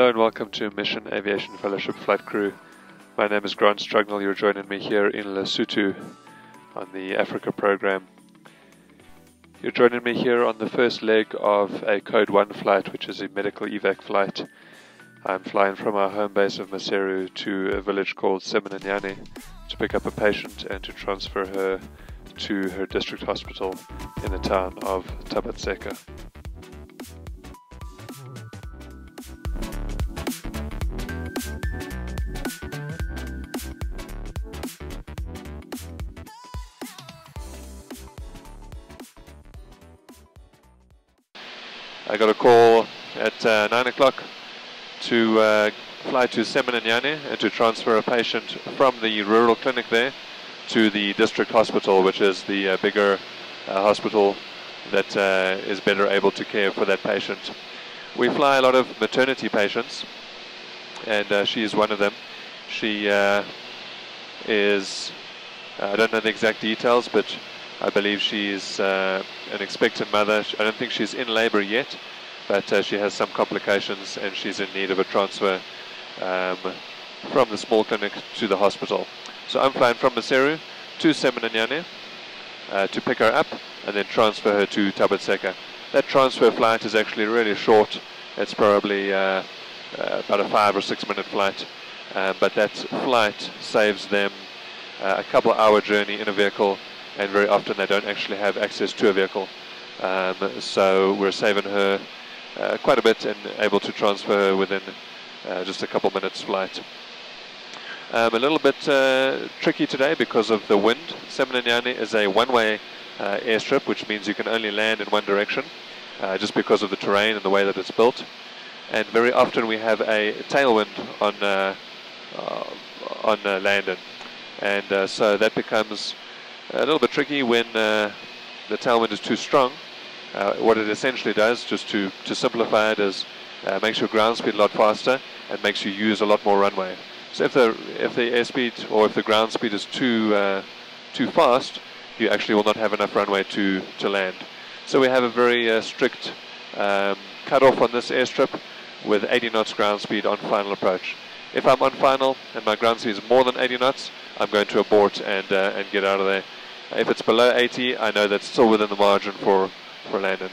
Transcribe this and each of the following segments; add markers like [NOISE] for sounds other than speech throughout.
Hello and welcome to Mission Aviation Fellowship Flight Crew. My name is Grant Strugnell. You're joining me here in Lesotho on the Africa program. You're joining me here on the first leg of a Code 1 flight, which is a medical evac flight. I'm flying from our home base of Maseru to a village called Semenanyane to pick up a patient and to transfer her to her district hospital in the town of Thaba-Tseka. I got a call at uh, 9 o'clock to uh, fly to Semenanyane and to transfer a patient from the rural clinic there to the district hospital, which is the uh, bigger uh, hospital that uh, is better able to care for that patient. We fly a lot of maternity patients, and she is one of them. She is, I don't know the exact details, but I believe she's uh, an expectant mother. I don't think she's in labor yet, but uh, she has some complications and she's in need of a transfer um, from the small clinic to the hospital. So I'm flying from Maseru to Semenanyane uh, to pick her up and then transfer her to Thaba-Tseka. That transfer flight is actually really short. It's probably uh, uh, about a five or six minute flight, uh, but that flight saves them a couple hour journey in a vehicle and very often they don't actually have access to a vehicle. Um, so we're saving her uh, quite a bit and able to transfer her within uh, just a couple minutes flight. Um, a little bit uh, tricky today because of the wind. Semenanyane is a one-way uh, airstrip, which means you can only land in one direction, uh, just because of the terrain and the way that it's built. And very often we have a tailwind on uh, on landing, and so that becomes a little bit tricky when uh, the tailwind is too strong. Uh, what it essentially does, just to, to simplify it, is uh, makes your ground speed a lot faster and makes you use a lot more runway. So if the if the airspeed or if the ground speed is too uh, too fast, you actually will not have enough runway to to land. So we have a very uh, strict um, cutoff on this airstrip with 80 knots ground speed on final approach. If I'm on final and my ground speed is more than 80 knots, I'm going to abort and uh, and get out of there. If it's below 80, I know that's still within the margin for, for landing.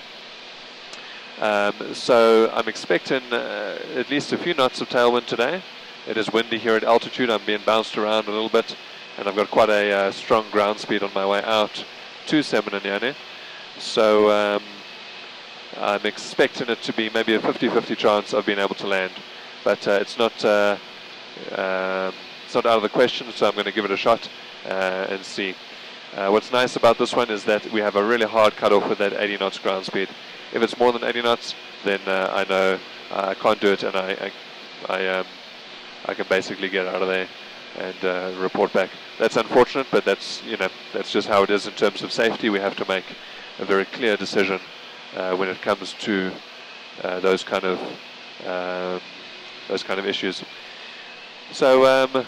Um, so I'm expecting uh, at least a few knots of tailwind today. It is windy here at altitude. I'm being bounced around a little bit, and I've got quite a uh, strong ground speed on my way out to Semenanyane. So um, I'm expecting it to be maybe a 50-50 chance of being able to land, but uh, it's not uh, um, it's not out of the question. So I'm going to give it a shot uh, and see. Uh, what's nice about this one is that we have a really hard cutoff with that 80 knots ground speed. If it's more than 80 knots, then uh, I know I can't do it, and I I, I, um, I can basically get out of there and uh, report back. That's unfortunate, but that's you know that's just how it is in terms of safety. We have to make a very clear decision uh, when it comes to uh, those kind of um, those kind of issues. So um,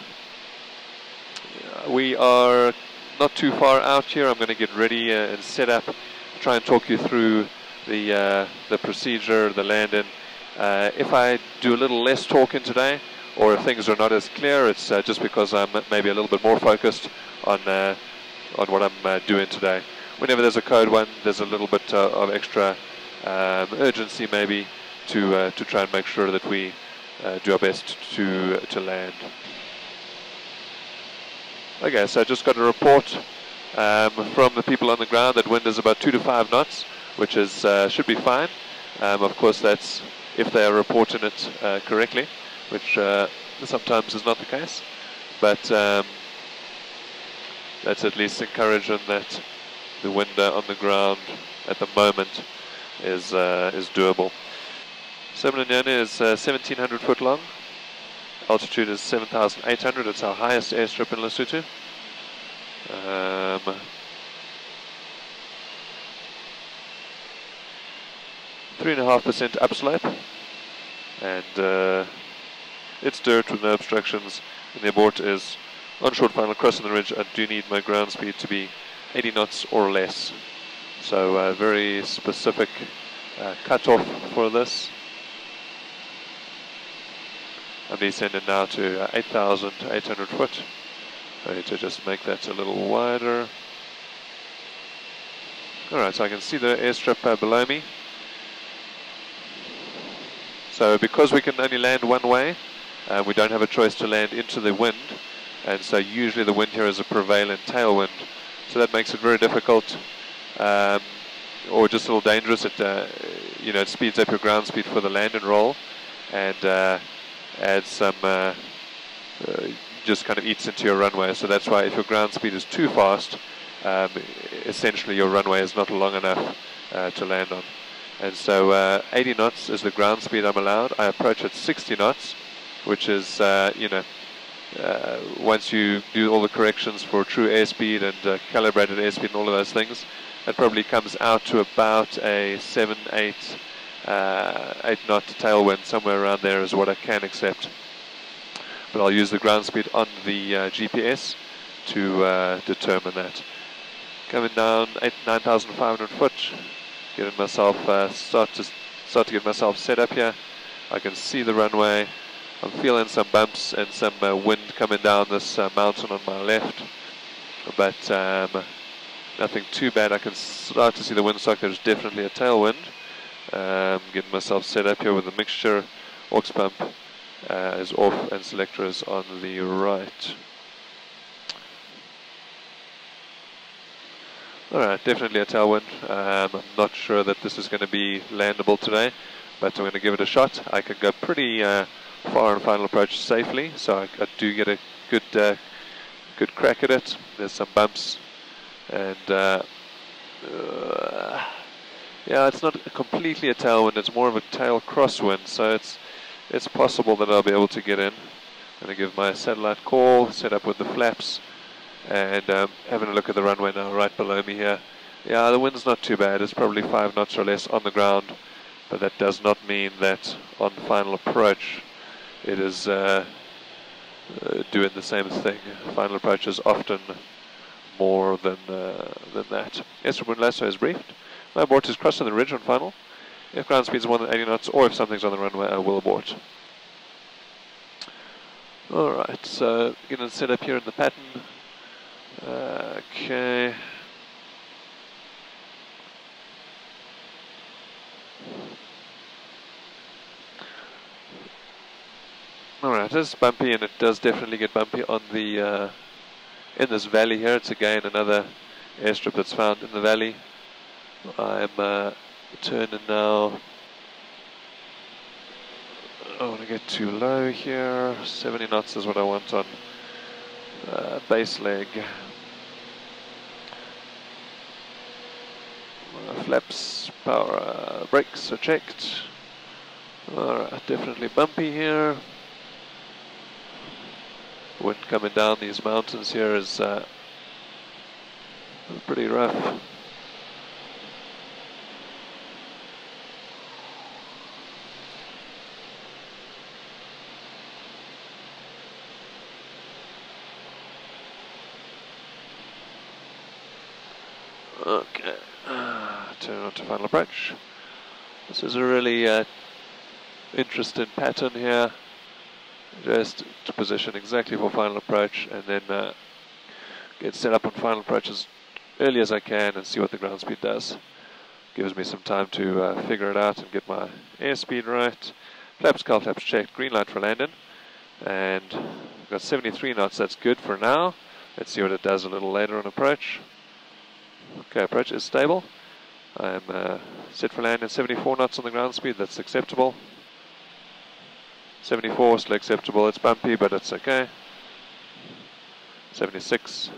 we are not too far out here. I'm going to get ready uh, and set up, try and talk you through the uh, the procedure, the landing. Uh, if I do a little less talking today, or if things are not as clear, it's uh, just because I'm maybe a little bit more focused on uh, on what I'm uh, doing today. Whenever there's a code one, there's a little bit of extra um, urgency maybe to to try and make sure that we do our best to to land. Okay, so I just got a report um, from the people on the ground that wind is about two to five knots, which is uh, should be fine. Um, of course, that's if they are reporting it uh, correctly, which uh, sometimes is not the case. But um, that's at least encouraging that the wind on the ground at the moment is uh, is doable. Semenanyane is 1,700 uh, foot long. Altitude is 7,800. It's our highest airstrip in Lesotho. Um, three and a half percent upslope, and uh, it's dirt with no obstructions. And the abort is on short final crossing the ridge. I do need my ground speed to be 80 knots or less. So uh, very specific uh, cutoff for this. I'm descending now to uh, 8,800 foot. I need to just make that a little wider. Alright, so I can see the airstrip uh, below me. So because we can only land one way, uh, we don't have a choice to land into the wind, and so usually the wind here is a prevailing tailwind. So that makes it very difficult, um, or just a little dangerous. It, uh, you know, it speeds up your ground speed for the land and roll, and uh, adds some, uh, uh, just kind of eats into your runway. So that's why if your ground speed is too fast, um, essentially your runway is not long enough uh, to land on. And so uh, 80 knots is the ground speed I'm allowed. I approach at 60 knots, which is, uh, you know, uh, once you do all the corrections for true airspeed and calibrated airspeed and all of those things, it probably comes out to about a 7, 8, uh, 8 knot tailwind, somewhere around there is what I can accept. But I'll use the ground speed on the GPS to determine that coming down 9,500 foot, getting myself uh, start to start to get myself set up here. I can see the runway. I'm feeling some bumps and some uh, wind coming down this uh, mountain on my left, but um, nothing too bad. I can start to see the windsock. There's definitely a tailwind. Um, getting myself set up here with the mixture. Aux pump uh, is off and selector is on the right. Alright, definitely a tailwind. Um, I'm not sure that this is going to be landable today, but I'm going to give it a shot. I can go pretty uh, far on final approach safely, so I, I do get a good uh, good crack at it. There's some bumps, and uh, uh yeah, it's not completely a tailwind. It's more of a tail crosswind, so it's it's possible that I'll be able to get in. I'm going to give my satellite call, set up with the flaps, and um, having a look at the runway now right below me here. Yeah, the wind's not too bad. It's probably five knots or less on the ground, but that does not mean that on final approach it is uh, uh, doing the same thing. Final approach is often more than uh, than that. Yes, lasso is briefed. My abort is crossing the ridge on final. If ground speed is more than 80 knots, or if something's on the runway, I will abort. Alright, so going to set up here in the pattern. Okay. Alright, it's bumpy and it does definitely get bumpy on the uh, in this valley here. It's again another airstrip that's found in the valley. I'm uh, turning now. I want to get too low here. 70 knots is what I want on uh, base leg. Uh, flaps, power uh, brakes are checked. Alright, definitely bumpy here. Wind coming down these mountains here is uh, pretty rough. Okay, turn on to final approach. This is a really uh, interesting pattern here. Just to position exactly for final approach and then uh, get set up on final approach as early as I can and see what the ground speed does. Gives me some time to uh, figure it out and get my airspeed right. Flaps, cowl flaps checked, green light for landing. And got 73 knots, that's good for now. Let's see what it does a little later on approach. Okay, approach is stable. I'm uh, set for landing 74 knots on the ground speed, that's acceptable. 74 still acceptable, it's bumpy but it's okay. 76,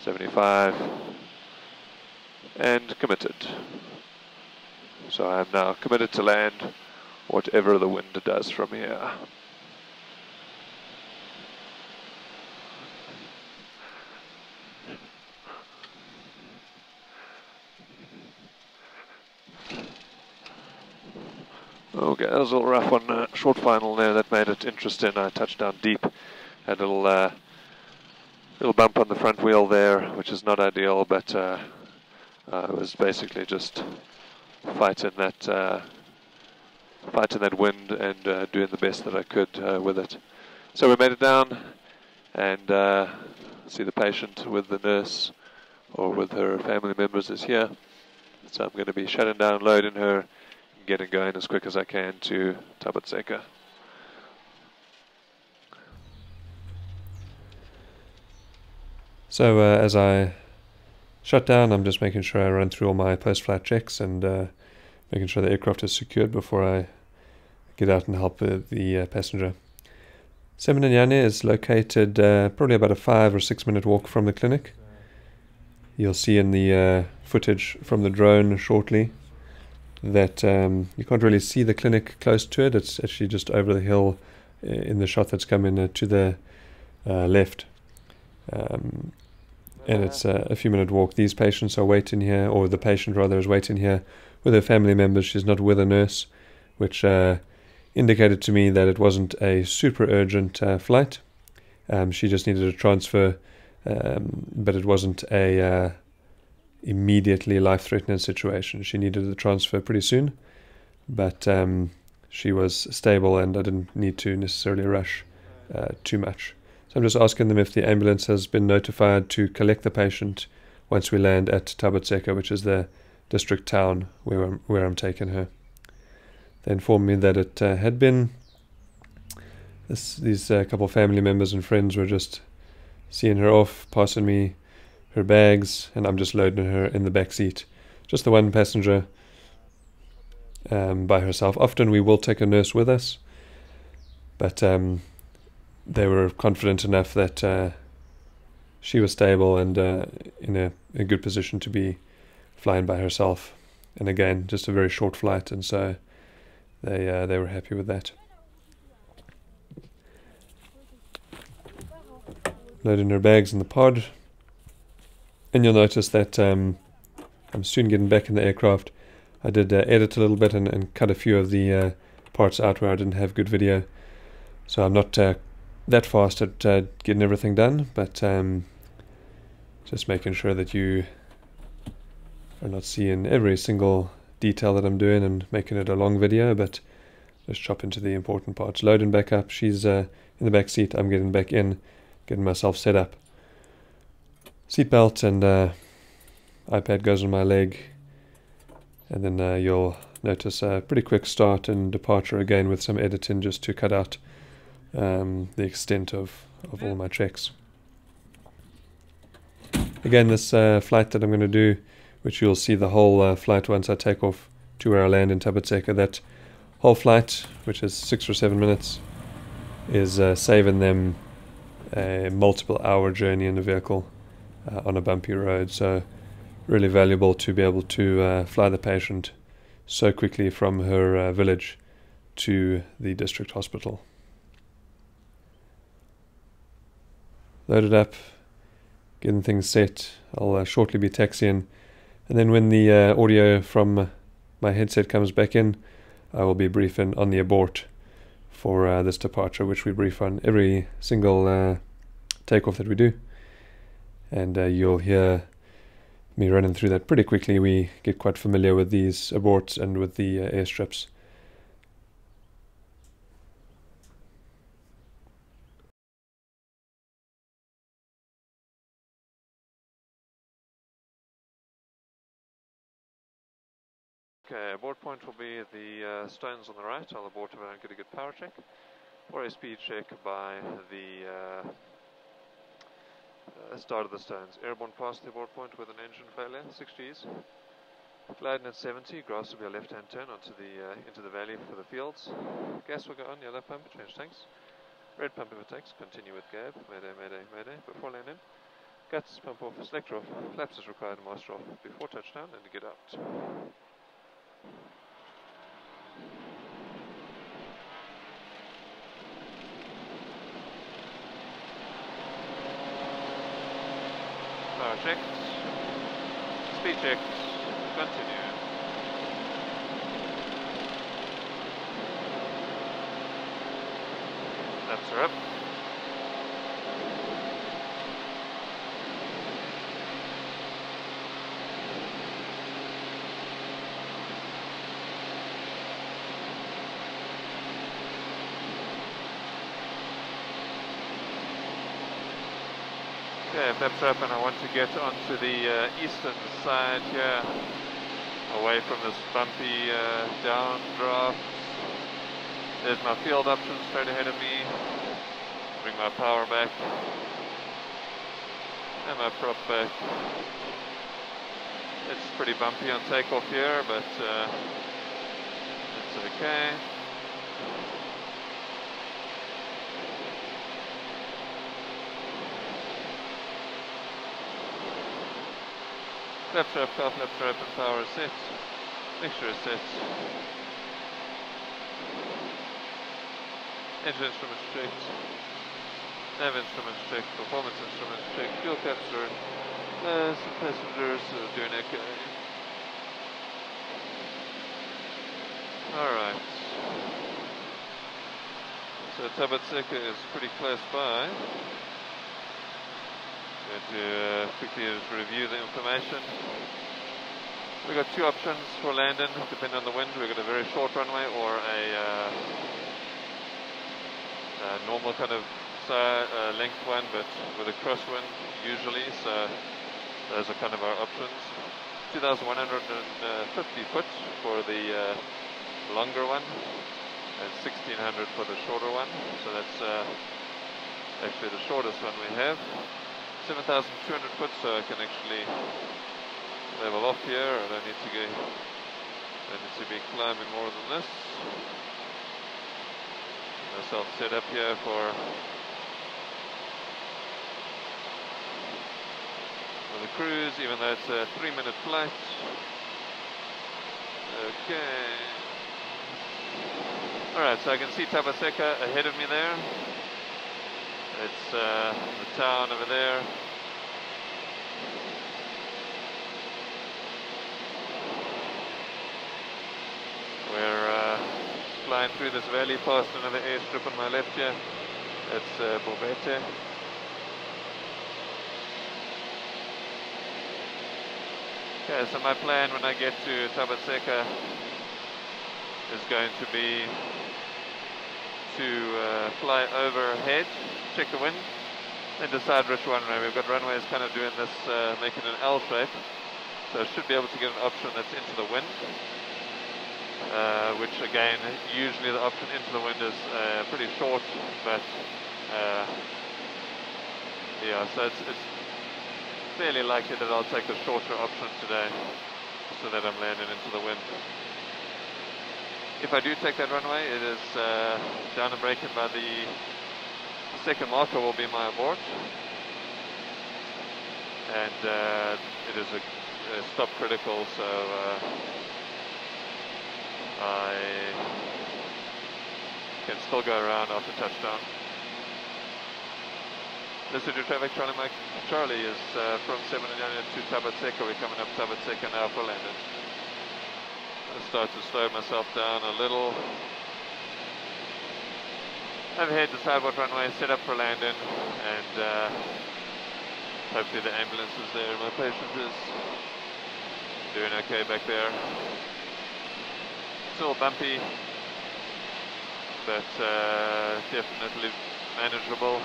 75, and committed. So I am now committed to land whatever the wind does from here. Okay, that was a little rough one, uh, short final there, that made it interesting. I touched down deep, had a little, uh, little bump on the front wheel there, which is not ideal, but uh, I was basically just fighting that uh, fighting that wind and uh, doing the best that I could uh, with it. So we made it down and uh, see the patient with the nurse or with her family members is here. So I'm going to be shutting down, loading her, getting going as quick as I can to Thaba Tseka. So uh, as I shut down, I'm just making sure I run through all my post-flight checks and uh, making sure the aircraft is secured before I get out and help the uh, passenger. Semenanyane is located uh, probably about a five or six minute walk from the clinic. You'll see in the uh, footage from the drone shortly that um, you can't really see the clinic close to it. It's actually just over the hill uh, in the shot that's coming uh, to the left. Um, and it's a, a, few minute walk. These patients are waiting here, or the patient rather is waiting here with her family members. She's not with a nurse, which uh, indicated to me that it wasn't a super urgent uh, flight. Um, she just needed a transfer, um, but it wasn't a uh, immediately life threatening situation. She needed the transfer pretty soon, but um, she was stable, and I didn't need to necessarily rush uh, too much. So I'm just asking them if the ambulance has been notified to collect the patient once we land at Thaba Tseka, which is the district town where I'm, where I'm taking her. They informed me that it uh, had been. This, these uh, couple of family members and friends were just seeing her off, passing me her bags, and I'm just loading her in the back seat. Just the one passenger um, by herself. Often we will take a nurse with us, but um, they were confident enough that uh, she was stable and uh, in a, a, good position to be flying by herself. And again, just a very short flight, and so they uh, they were happy with that. Loading her bags in the pod, and you'll notice that um, I'm soon getting back in the aircraft. I did uh, edit a little bit and, and, cut a few of the uh, parts out where I didn't have good video, so I'm not uh, that fast at uh, getting everything done, but um, just making sure that you are not seeing every single detail that I'm doing and making it a long video, but just chop into the important parts. Loading back up, she's uh, in the back seat, I'm getting back in, getting myself set up. Seatbelt and uh, iPad goes on my leg, and then uh, you'll notice a pretty quick start and departure again with some editing just to cut out um, the extent of, of all my checks. Again, this uh, flight that I'm going to do, which you'll see the whole uh, flight once I take off to where I land in Thaba Tseka, that whole flight, which is six or seven minutes, is uh, saving them a multiple hour journey in the vehicle uh, on a bumpy road. So, really valuable to be able to uh, fly the patient so quickly from her uh, village to the district hospital. loaded up, getting things set. I'll uh, shortly be taxiing. And then when the uh, audio from my headset comes back in, I will be briefing on the abort for uh, this departure, which we brief on every single takeoff that we do. And uh, you'll hear me running through that pretty quickly. We get quite familiar with these aborts and with the uh, airstrips. Okay, abort point will be the uh, stones on the right. I'll abort if I don't get a good power check. Or a speed check by the uh, start of the stones. Airborne past the abort point with an engine failure, 6 Gs. Gliding at 70, grass will be a left-hand turn onto the uh, into the valley for the fields. Gas will go on, yellow pump, change tanks. Red pump it takes, continue with Gab, mayday, mayday, mayday, before landing. Guts pump off, selector off, flaps is required, master off before touchdown and get out. Checked. Speed checked. Continue. Are up. Okay, flaps open. I want to get onto the uh, eastern side here, away from this bumpy uh, downdraft. There's my field option straight ahead of me. Bring my power back. And my prop back. It's pretty bumpy on takeoff here, but uh, it's okay. Left trap off, left trap and power set. Mixture is set. Engine instruments checked. Nav instruments checked. Performance instruments checked. Fuel capture. Uh, some passengers are doing okay. Alright. So Thaba-Tseka is pretty close by. To uh, quickly review the information. We've got two options for landing, depending on the wind. We've got a very short runway or a, uh, a normal kind of uh, length one, but with a crosswind usually. So those are kind of our options. 2,150 foot for the uh, longer one and 1,600 for the shorter one. So that's uh, actually the shortest one we have. 7,200 foot, so I can actually level off here. I don't need to go. I need to be climbing more than this. Myself set up here for the cruise, even though it's a three minute flight. Okay. Alright, so I can see Thaba-Tseka ahead of me there. It's uh, the town over there. We're uh, flying through this valley past another airstrip on my left here. That's uh, Bobete. Okay, so my plan when I get to Thaba-Tseka is going to be to uh, fly overhead, check the wind, then decide which runway. We've got runways kind of doing this, uh, making an L shape, so should be able to get an option that's into the wind, uh, which again, usually the option into the wind is uh, pretty short, but uh, yeah, so it's, it's fairly likely that I'll take the shorter option today so that I'm landing into the wind. If I do take that runway, it is uh, down and braking by the second marker will be my abort. And uh, it is a, a, stop critical, so uh, I can still go around after touchdown. To traffic, Charlie Mike. Charlie is uh, from 7 to Thaba-Tseka. We're coming up Thaba-Tseka now for landing. I start to slow myself down a little. Overhead, decide what runway, set up for landing, and uh, hopefully the ambulance is there. My patient is doing okay back there. It's all bumpy, but uh, definitely manageable.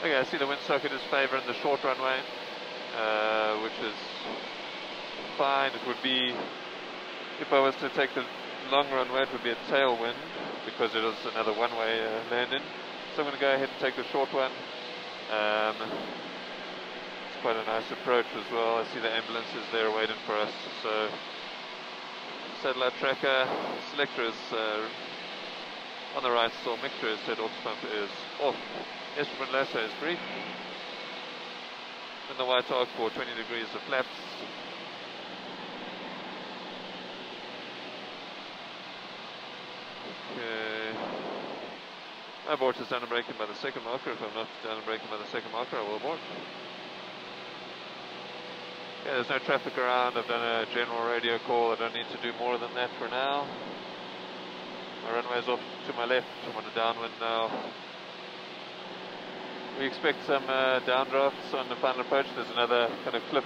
Okay, I see the wind socket is favouring the short runway, uh, which is fine. It would be, if I was to take the long runway, it would be a tailwind because it is another one-way uh, landing. So I'm going to go ahead and take the short one. Um, it's quite a nice approach as well. I see the ambulances there waiting for us. So satellite tracker selector is uh, on the right still. Mixture is set. Aux pump is off. Instrument lasso is brief. And the white arc for 20 degrees of flaps. My abort is down and braking by the second marker. If I'm not down and braking by the second marker, I will abort. Yeah, there's no traffic around. I've done a general radio call. I don't need to do more than that for now. My runway is off to my left. I'm on a downwind now. We expect some uh, downdrafts on the final approach. There's another kind of cliff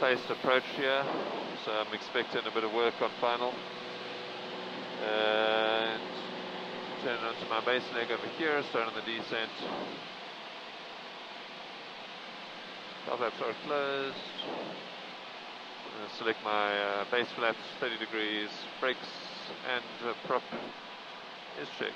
faced approach here, so I'm expecting a bit of work on final. And turn onto my base leg over here, start on the descent. Cowl flaps are closed. select my uh, base flaps, 30 degrees, brakes and uh, prop is checked.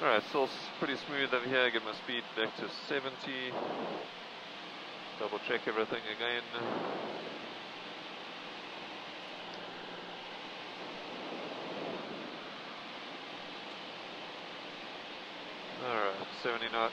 Alright, still pretty smooth over here, get my speed back to 70. Double check everything again. Alright, 70 knots.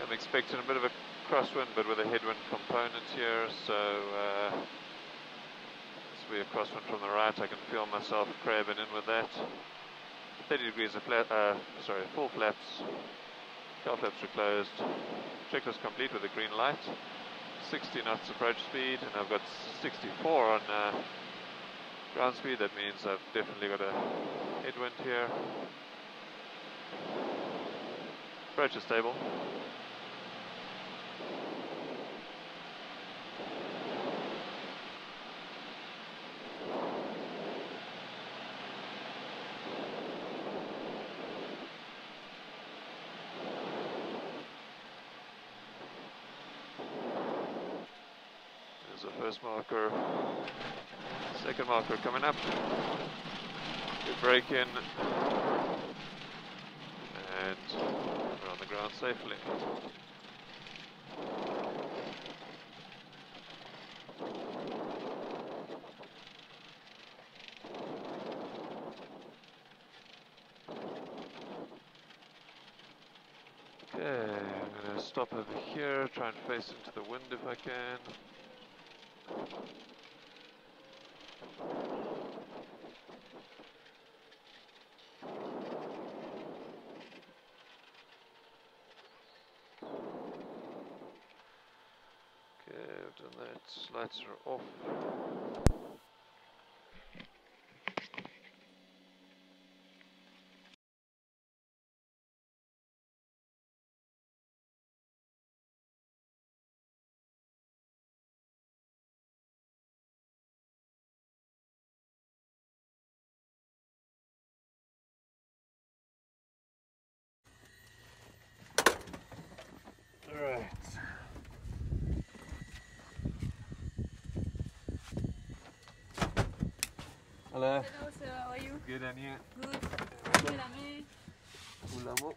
I'm expecting a bit of a crosswind, but with a headwind component here, so uh, this will be a crosswind from the right. I can feel myself crabbing in with that. 30 degrees of flat, uh, sorry, full flaps. Cowl flaps are closed. Checklist complete with a green light. 60 knots approach speed, and I've got 64 on uh, ground speed. That means I've definitely got a headwind here. Approach is stable. There's the first marker. Second marker coming up. Good break in. And we're on the ground safely. Okay, I'm to stop over here, try and face into the wind if I can. Okay, I've done that. Lights are off. Hello. Hello, sir. How are you? Good and you? Good. Good, Ami. Ulamo?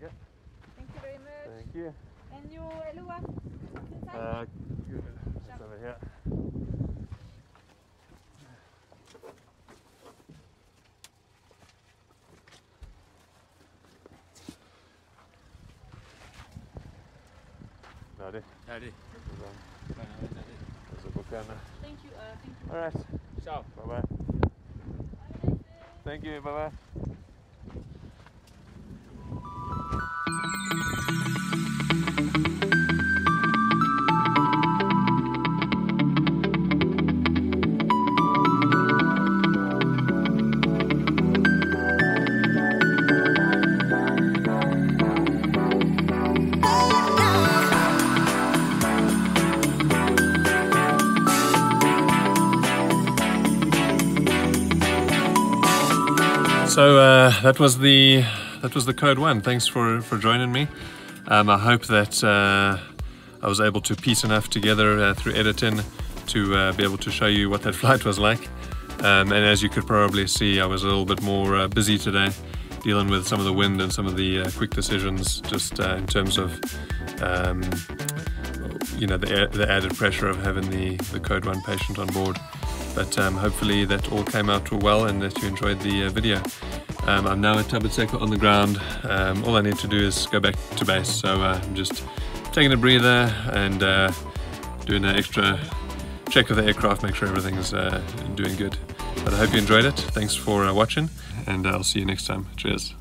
Yeah. Thank you very much. Thank you. And you, hello, what? Inside? Uh, good. It's over here. Hadi. Hadi. Güzel. Fajn, hadi. Thank you, uh, thank you. Alright. Ciao. Bye bye. Have a nice day. Thank you. Bye bye. So uh, that was the that was the code one. Thanks for for joining me. Um, I hope that uh, I was able to piece enough together uh, through editing to uh, be able to show you what that [LAUGHS] flight was like. Um, and as you could probably see, I was a little bit more uh, busy today, dealing with some of the wind and some of the uh, quick decisions, just in terms of um, you know the, the added pressure of having the the code one patient on board. But um, hopefully that all came out well and that you enjoyed the uh, video. Um, I'm now at Thaba-Tseka on the ground. Um, all I need to do is go back to base. So uh, I'm just taking a breather and uh, doing an extra check of the aircraft, make sure everything's uh, doing good. But I hope you enjoyed it. Thanks for uh, watching and I'll see you next time. Cheers.